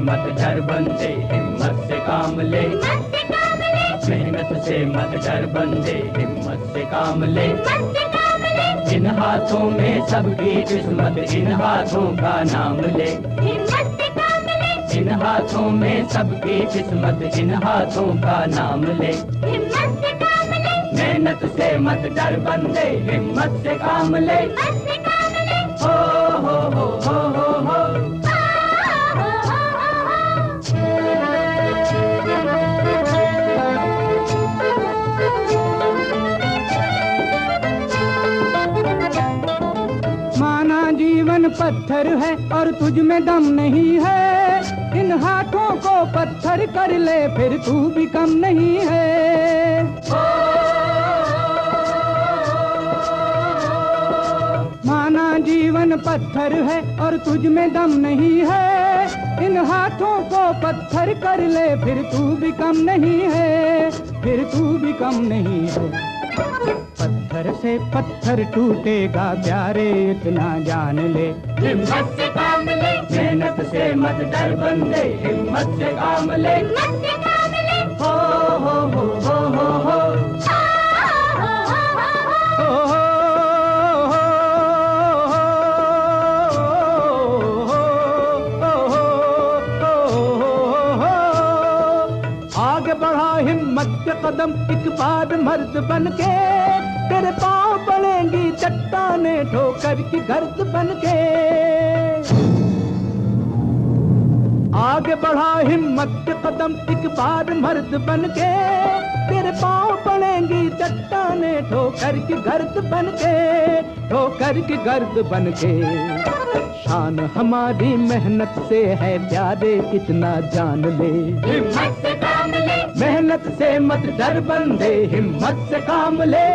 मत डर बंदे हिम्मत से काम ले। मेहनत से मत डर बंदे हिम्मत से काम ले। इन हाथों में सबकी किस्मत, इन हाथों का नाम ले। इन हाथों में सबकी किस्मत, इन हाथों का नाम ले। मेहनत से मत डर बंदे हिम्मत से काम ले। जीवन पत्थर है और तुझ में दम नहीं है। इन हाथों को पत्थर कर ले, फिर तू भी कम नहीं है। माना जीवन पत्थर है और तुझ में दम नहीं है। इन हाथों को पत्थर कर ले, फिर तू भी कम नहीं है। फिर तू भी कम नहीं है। पत्थर से पत्थर टूटेगा प्यारे इतना जान ले। हिम्मत से काम ले मेहनत से मत डर बंदे हिम्मत से काम ले। के कदम एक बार मर्द बन के तेरे पाँव पड़ेंगी चट्टाने ठोकर की गर्द बन के आगे बढ़ा हिम्मत के कदम एक बार मर्द बन के तेरे पाँव पड़ेंगी चट्टाने ठोकर की गर्द बन के ठोकर की गर्द बन के शान हमारी मेहनत से है प्यारे, इतना जान ले। हिम्मत से मेहनत से मत डर बंदे हिम्मत से काम ले।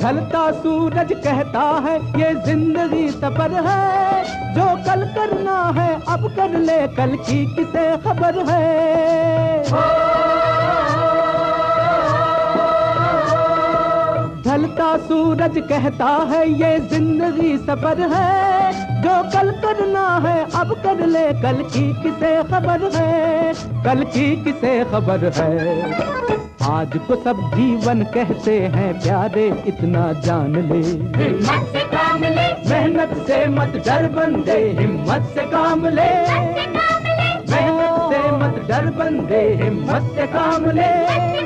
ढलता सूरज कहता है, ये ज़िंदगी सफ़र है। जो कल करना है, अब कर ले, कल की किसे खबर है। ढलता सूरज कहता है, ये ज़िंदगी सफ़र है। जो कल करना है अब कर ले कल की किसे खबर है? कल की किसे खबर है? आज को सब जीवन कहते हैं प्यारे इतना जान ले। हिम्मत से काम ले। मेहनत से मत डर बंदे हिम्मत से काम ले। मेहनत से मत डर बंदे हिम्मत से काम ले।